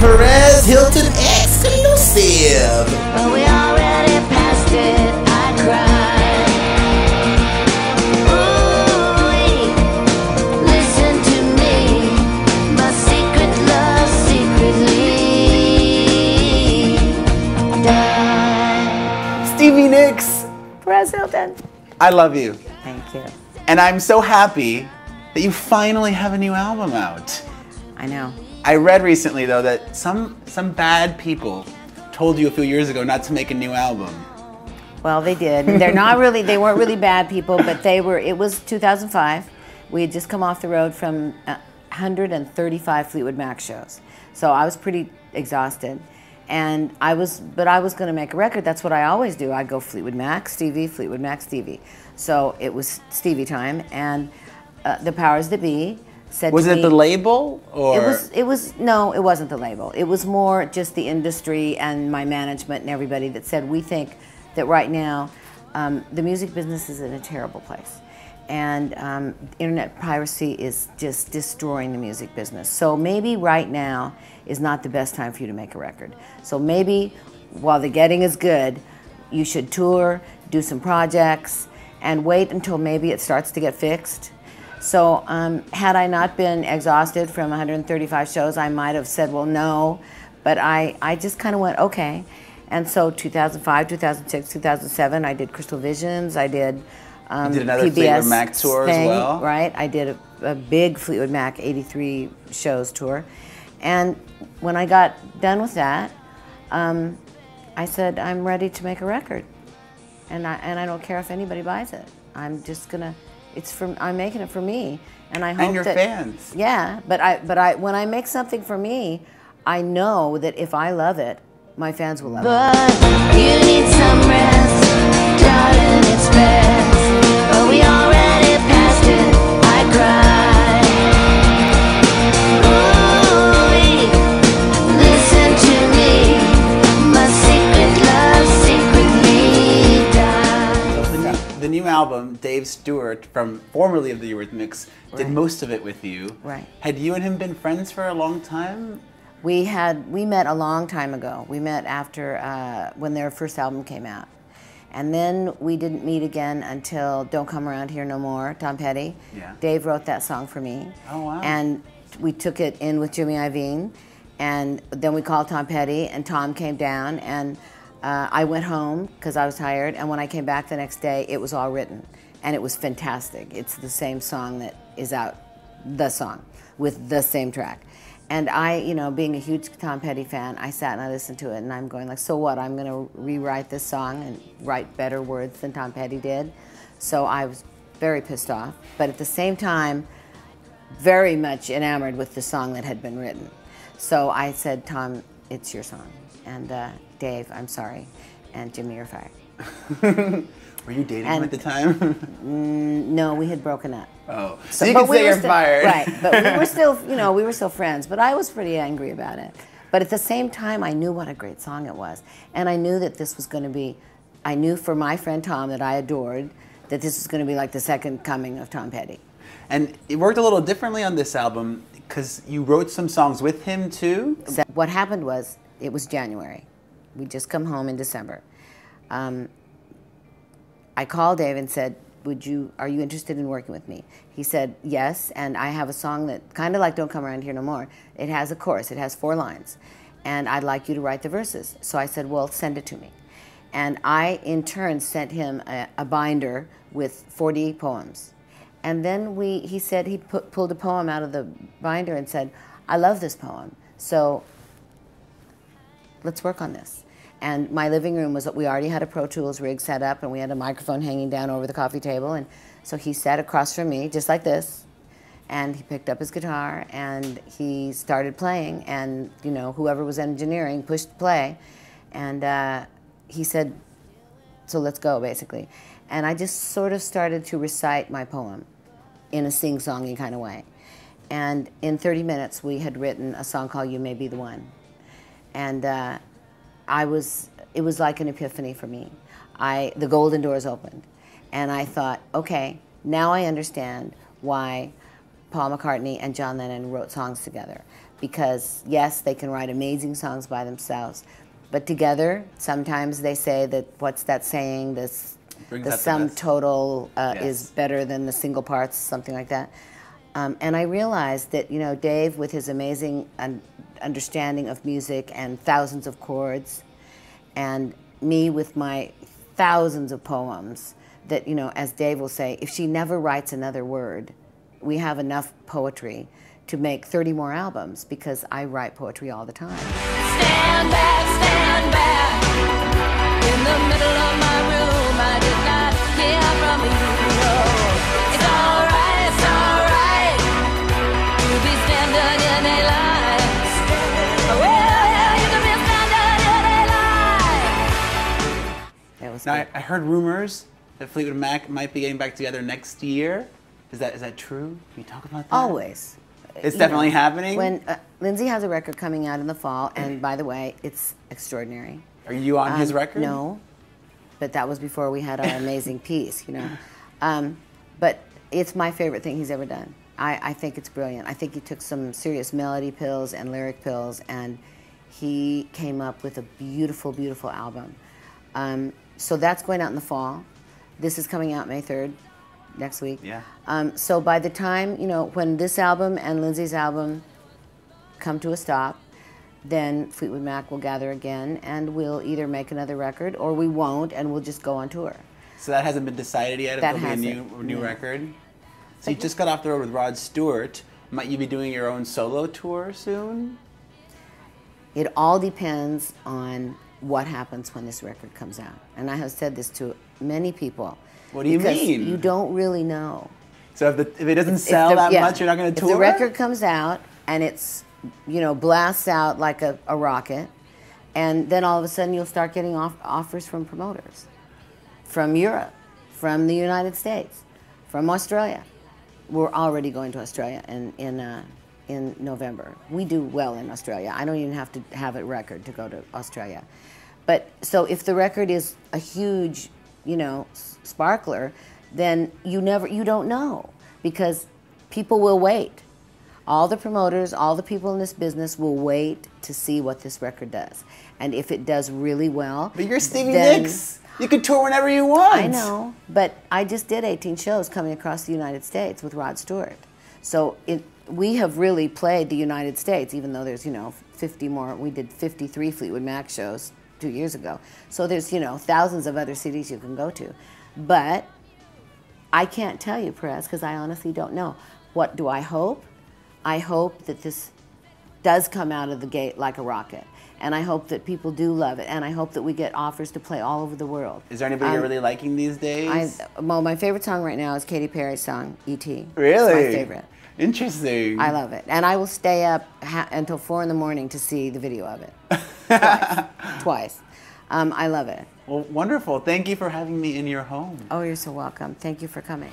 Perez Hilton exclusive. But we already passed it. I cried. Ooh, listen to me. My secret love secretly died. Stevie Nicks, Perez Hilton. I love you. Thank you. And I'm so happy that you finally have a new album out. I know. I read recently though that some some bad people told you a few years ago not to make a new album. Well, they did. They're not really. They weren't really bad people, but they were. It was 2005. We had just come off the road from uh, 135 Fleetwood Mac shows, so I was pretty exhausted. And I was, but I was going to make a record. That's what I always do. I go Fleetwood Mac, Stevie, Fleetwood Mac, Stevie. So it was Stevie time, and uh, the powers that be said. Was it me- the label or It was. It was no. It wasn't the label. It was more just the industry and my management and everybody that said we think that right now um, the music business is in a terrible place, and um, internet piracy is just destroying the music business. So maybe right now is not the best time for you to make a record. So maybe while the getting is good, you should tour, do some projects, and wait until maybe it starts to get fixed. So, um, had I not been exhausted from 135 shows, I might have said, well, no. But I, I just kind of went, okay. And so, 2005, 2006, 2007, I did Crystal Visions. I did um, You did another PBS Fleetwood Mac tour as well? Right. I did a, a big Fleetwood Mac 83 shows tour. And when I got done with that, um, I said, I'm ready to make a record. And I, and I don't care if anybody buys it. I'm just gonna, it's for, I'm making it for me. And I hope and your that, fans. Yeah, but I, but I, when I make something for me, I know that if I love it, my fans will love it. But you album, Dave Stewart from formerly of the Eurythmics, did Right. most of it with you. Right. Had you and him been friends for a long time? We had we met a long time ago. We met after uh, when their first album came out, and then we didn't meet again until "Don't Come Around Here No More." Tom Petty. Yeah. Dave wrote that song for me. Oh, wow. And we took it in with Jimmy Iovine, and then we called Tom Petty, and Tom came down, and uh, I went home because I was tired. And when I came back the next day, it was all written, and it was fantastic. It's the same song that is out, the song with the same track. And I, you know, being a huge Tom Petty fan, I sat and I listened to it, and I'm going like, so what? I'm going to rewrite this song and write better words than Tom Petty did. So I was very pissed off, but at the same time, very much enamored with the song that had been written. So I said, Tom, it's your song, and uh, Dave, I'm sorry, and Jimmy, you're fired. Were you dating him And- at the time? No, we had broken up. oh, so, you can but we say you're still- fired. Right, but we were still, you know, we were still friends. But I was pretty angry about it. But at the same time, I knew what a great song it was, and I knew that this was going to be. I knew for my friend Tom that I adored that this was going to be like the second coming of Tom Petty. And it worked a little differently on this album because you wrote some songs with him too. So what happened was, it was January. We just come home in December. Um, I called Dave and said, "Would you? Are you interested in working with me?" He said, "Yes." And I have a song that kind of like "Don't Come Around Here No More." It has a chorus. It has four lines, and I'd like you to write the verses. So I said, "Well, send it to me." And I, in turn, sent him a, a binder with 40 poems. And then we, he said he pulled a poem out of the binder and said, "I love this poem." So let's work on this. And my living room was, we already had a Pro Tools rig set up and we had a microphone hanging down over the coffee table. And so he sat across from me, just like this, and he picked up his guitar and he started playing. And, you know, whoever was engineering pushed play. And uh, he said, so let's go, basically. And I just sort of started to recite my poem in a sing-songy kind of way. And in 30 minutes, we had written a song called You May Be the One and uh, I was it was like an epiphany for me. I the golden doors opened, and I thought, okay, now I understand why Paul McCartney and John Lennon wrote songs together because yes, they can write amazing songs by themselves, but together, sometimes they say that what's that saying? This the sum total uh, Yes. is better than the single parts, something like that. Um, and I realized that you know Dave, with his amazing un- understanding of music and thousands of chords, and me with my thousands of poems, that you know, as Dave will say, if she never writes another word, we have enough poetry to make 30 more albums because I write poetry all the time. Stand back, stand back. Now, I. I heard rumors that Fleetwood Mac might be getting back together next year. Is that is that true? Can you talk about that? always. It's You definitely happening? When uh, Lindsey has a record coming out in the fall, and by the way, it's extraordinary. Are you on his Um, record? No, but that was before we had our amazing peace, you know. Um, but it's my favorite thing he's ever done. I, I think it's brilliant. I think he took some serious melody pills and lyric pills, and he came up with a beautiful, beautiful album. Um, so that's going out in the fall. This is coming out May 3rd, next week. Yeah. Um, so by the time, you know, when this album and Lindsey's album come to a stop, then Fleetwood Mac will gather again and we'll either make another record or we won't and we'll just go on tour. So that hasn't been decided yet. If That there'll be a new new no. record. So you just got off the road with Rod Stewart. Might you be doing your own solo tour soon? It all depends on what happens when this record comes out. And I have said this to many people. What do you mean? You don't really know. So if, the, if it doesn't If sell the- that yeah, much, you're not going to tour. If the record comes out and it's, you know, blasts out like a, a rocket, and then all of a sudden you'll start getting off, offers from promoters, from Europe, from the United States, from Australia. We're already going to Australia in in uh, in November. We do well in Australia. I don't even have to have a record to go to Australia. But so if the record is a huge, you know, sparkler, then you never you don't know because people will wait. All the promoters, all the people in this business will wait to see what this record does. And if it does really well, But you're Stevie Nicks. You can tour whenever you want. I know, but I just did 18 shows coming across the United States with Rod Stewart. So it, we have really played the United States, even though there's, you know, 50 more. We did 53 Fleetwood Mac shows two years ago. So there's, you know, thousands of other cities you can go to. But I can't tell you, Perez, because I honestly don't know. What do I hope? I hope that this does come out of the gate like a rocket. And I hope that people do love it. And I hope that we get offers to play all over the world. Is there anybody you're Um, really liking these I, days? well, my favorite song right now is Katy Perry's song "E.T." really? it's my favorite. Interesting. I love it, and I will stay up ha- until four in the morning to see the video of it. Twice. Twice. Um, I love it. Well, wonderful. Thank you for having me in your home. Oh, you're so welcome. Thank you for coming.